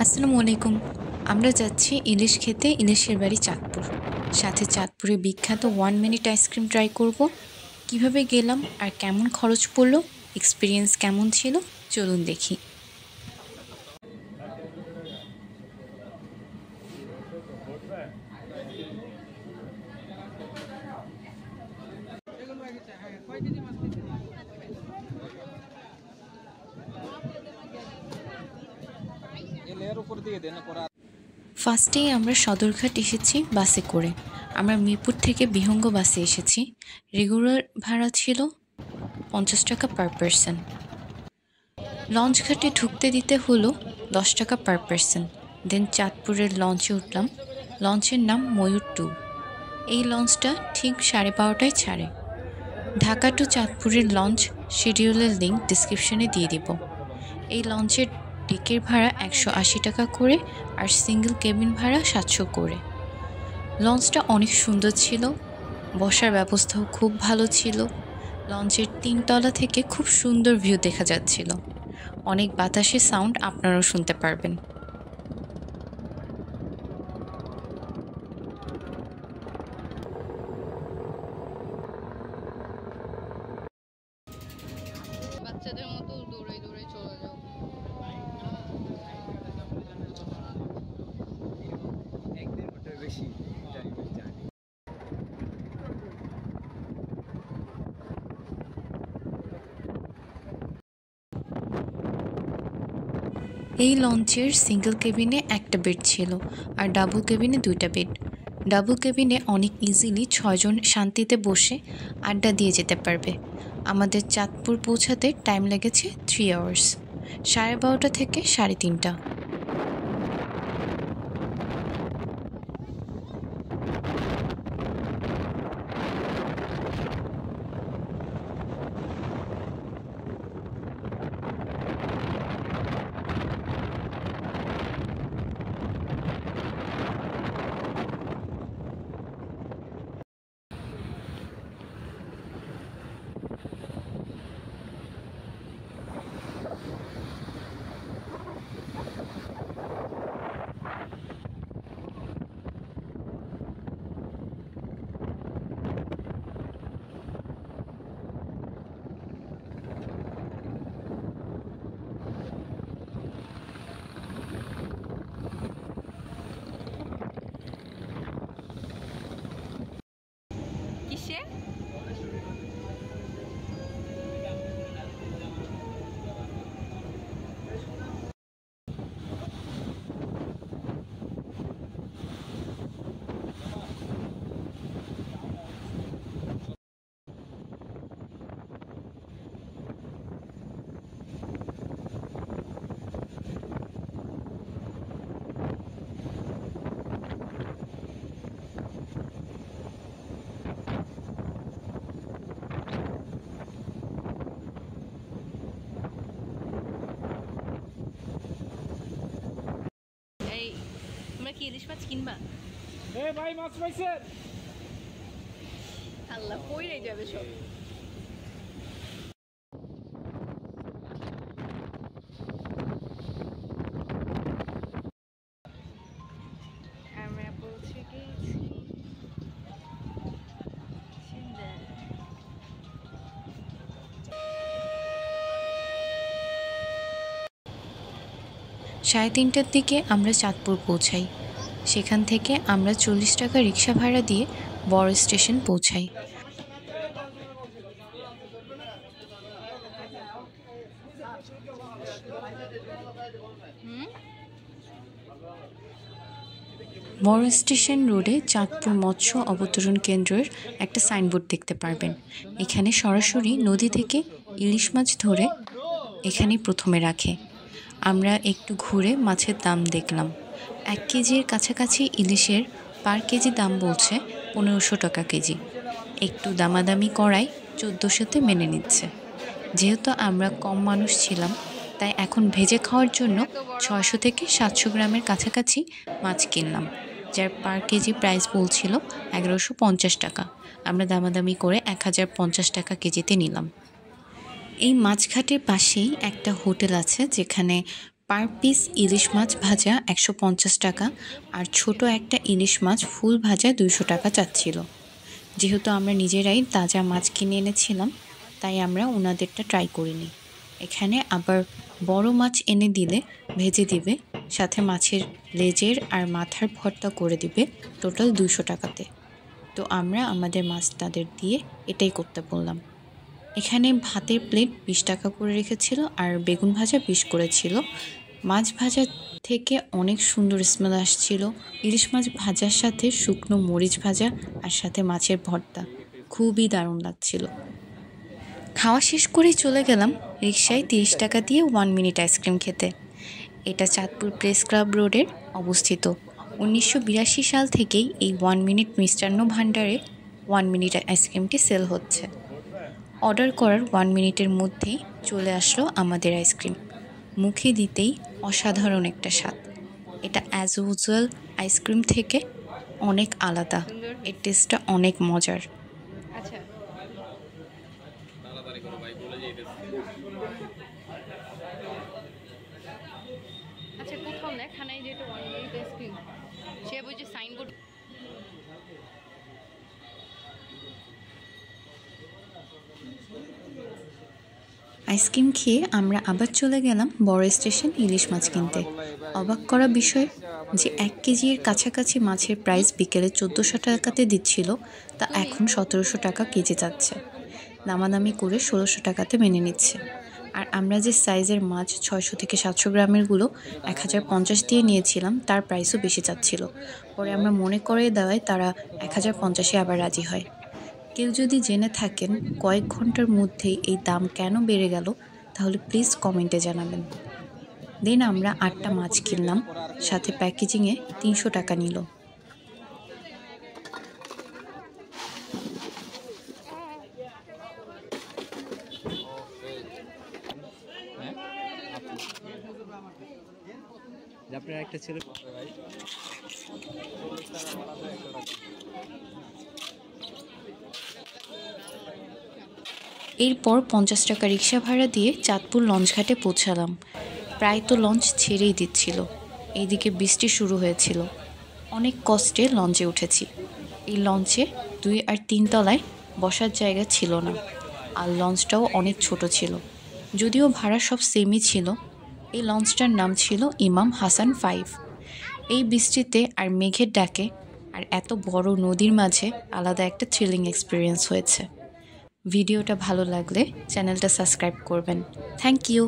আসসালামু আলাইকুম। আমরা যাচ্ছি ইলিশ খেতে ইলিশের বাড়ি চাঁদপুর। সাথে চাঁদপুরে বিখ্যাত ওয়ান মিনিট আইসক্রিম ট্রাই করব। কীভাবে গেলাম আর কেমন খরচ পড়ল, এক্সপিরিয়েন্স কেমন ছিল, চলুন দেখি। ফার্স্টেই আমরা সদরঘাট এসেছি বাসে করে। আমরা মিরপুর থেকে বিহঙ্গ বাসে এসেছি। রেগুলার ভাড়া ছিল পঞ্চাশ টাকা পার পারসন লঞ্চ ঘাটে ঢুকতে দিতে হলো দশ টাকা পার পারসন দেন চাঁদপুরের লঞ্চে উঠলাম। লঞ্চের নাম ময়ূর টু এই লঞ্চটা ঠিক সাড়ে বারোটায় ছাড়ে। ঢাকা টু চাঁদপুরের লঞ্চ শিডিউলের লিঙ্ক ডিসক্রিপশনে দিয়ে দিব। এই লঞ্চের ডেকের ভাড়া একশো আশি টাকা করে আর সিঙ্গেল কেবিন ভাড়া সাতশো করে। লঞ্চটা অনেক সুন্দর ছিল, বসার ব্যবস্থাও খুব ভালো ছিল। লঞ্চের তিনতলা থেকে খুব সুন্দর ভিউ দেখা যাচ্ছিল। অনেক বাতাসের সাউন্ড আপনারাও শুনতে পারবেন। এই লঞ্চের সিঙ্গেল কেবিনে একটা বেড ছিল আর ডাবল কেবিনে দুইটা বেড। ডাবল কেবিনে অনেক ইজিলি ছয়জন শান্তিতে বসে আড্ডা দিয়ে যেতে পারবে। আমাদের চাঁদপুর পৌঁছাতে টাইম লেগেছে থ্রি আওয়ার্স সাড়ে বারোটা থেকে সাড়ে তিনটা। কি ইলিশ মাছ কিনবা? এ ভাই মাছ পাইছেন আল্লাহ কইরাই যাবে সব। সাড়ে তিনটার দিকে আমরা চাঁদপুর পৌঁছাই। সেখান থেকে আমরা চল্লিশ টাকা রিক্সা ভাড়া দিয়ে বড় স্টেশন পৌঁছাই। বড় স্টেশন রোডে চাঁদপুর মৎস্য অবতরণ কেন্দ্রের একটা সাইনবোর্ড দেখতে পারবেন। এখানে সরাসরি নদী থেকে ইলিশ মাছ ধরে এখানেই প্রথমে রাখে। আমরা একটু ঘুরে মাছের দাম দেখলাম। এক কেজির কাছাকাছি ইলিশের পার কেজি দাম বলছে পনেরোশো টাকা কেজি। একটু দামাদামি করাই চোদ্দোশোতে মেনে নিচ্ছে। যেহেতু আমরা কম মানুষ ছিলাম, তাই এখন ভেজে খাওয়ার জন্য ছয়শো থেকে সাতশো গ্রামের কাছাকাছি মাছ কিনলাম, যার পার কেজি প্রাইস বলছিল এগারোশো পঞ্চাশ টাকা। আমরা দামাদামি করে এক হাজার পঞ্চাশ টাকা কেজিতে নিলাম। এই মাছঘাটের পাশেই একটা হোটেল আছে, যেখানে পার পিস ইলিশ মাছ ভাজা একশো পঞ্চাশ টাকা আর ছোট একটা ইলিশ মাছ ফুল ভাজা দুইশো টাকা চাচ্ছিল। যেহেতু আমরা নিজেরাই তাজা মাছ কিনে এনেছিলাম, তাই আমরা ওনাদেরটা ট্রাই করিনি। এখানে আবার বড় মাছ এনে দিলে, ভেজে দিবে, সাথে মাছের লেজের আর মাথার ভর্তা করে দিবে টোটাল দুশো টাকাতে। তো আমরা আমাদের মাছ তাদের দিয়ে এটাই করতে বললাম। এখানে ভাতের প্লেট বিশ টাকা করে রেখেছিল আর বেগুন ভাজা বিশ করেছিল। মাছ ভাজা থেকে অনেক সুন্দর স্মেল আসছিল। ইলিশ মাছ ভাজার সাথে শুকনো মরিচ ভাজা আর সাথে মাছের ভর্তা খুবই দারুণ লাগছিল। খাওয়া শেষ করেই চলে গেলাম রিক্সায় তিরিশ টাকা দিয়ে ওয়ান মিনিট আইসক্রিম খেতে। এটা চাঁদপুর প্রেস ক্লাব রোডের অবস্থিত। উনিশশো বিরাশি সাল থেকেই এই ওয়ান মিনিট মিষ্টান্ন ভাণ্ডারে ওয়ান মিনিট আইসক্রিমটি সেল হচ্ছে। অর্ডার করার ওয়ান মিনিটের মধ্যেই চলে আসলো আমাদের আইসক্রিম। মুখে দিতেই অসাধারণ একটা স্বাদ। এটা অ্যাজ ইউজুয়াল আইসক্রিম থেকে অনেক আলাদা। এর টেস্টটা অনেক মজার আচ্ছা আচ্ছা কোথাও লেখা নাই যে এটা ওয়ান মিনিট আইসক্রিম সে বুঝে সাইনবোর্ড আইসক্রিম খেয়ে আমরা আবার চলে গেলাম বড় স্টেশন ইলিশ মাছ কিনতে। অবাক করা বিষয় যে এক কেজির কাছাকাছি মাছের প্রাইস বিকেলে চোদ্দোশো টাকাতে দিচ্ছিল, তা এখন সতেরোশো টাকা কেজি যাচ্ছে। দামাদামি করে ষোলোশো টাকাতে মেনে নিচ্ছে। আর আমরা যে সাইজের মাছ ছয়শো থেকে সাতশো গ্রামেরগুলো এক হাজার পঞ্চাশ দিয়ে নিয়েছিলাম, তার প্রাইসও বেশি যাচ্ছিল। পরে আমরা মনে করে দেওয়ায় তারা এক হাজার পঞ্চাশে আবার রাজি হয়। কেউ যদি জেনে থাকেন কয়েক ঘণ্টার মধ্যেই এই দাম কেন বেড়ে গেল, তাহলে প্লিজ কমেন্টে জানাবেন। দেন আমরা আটটা মাছ কিনলাম, সাথে প্যাকেজিংয়ে তিনশো টাকা নিল। একটা ছেলে এরপর পঞ্চাশ টাকা রিক্সা ভাড়া দিয়ে চাঁদপুর লঞ্চঘাটে পৌঁছালাম। প্রায় তো লঞ্চ ছেড়েই দিচ্ছিল। এইদিকে বৃষ্টি শুরু হয়েছিল। অনেক কষ্টে লঞ্চে উঠেছি। এই লঞ্চে দুই আর তিন তলায় বসার জায়গা ছিল না। আর লঞ্চটাও অনেক ছোট ছিল। যদিও ভাড়া সব সেমই ছিল। এই লঞ্চটার নাম ছিল ইমাম হাসান ফাইভ। এই বৃষ্টিতে আর মেঘের ডাকে আর এত বড় নদীর মাঝে আলাদা একটা থ্রিলিং এক্সপিরিয়েন্স হয়েছে। ভিডিওটা ভালো লাগলে চ্যানেলটা সাবস্ক্রাইব করবেন। Thank you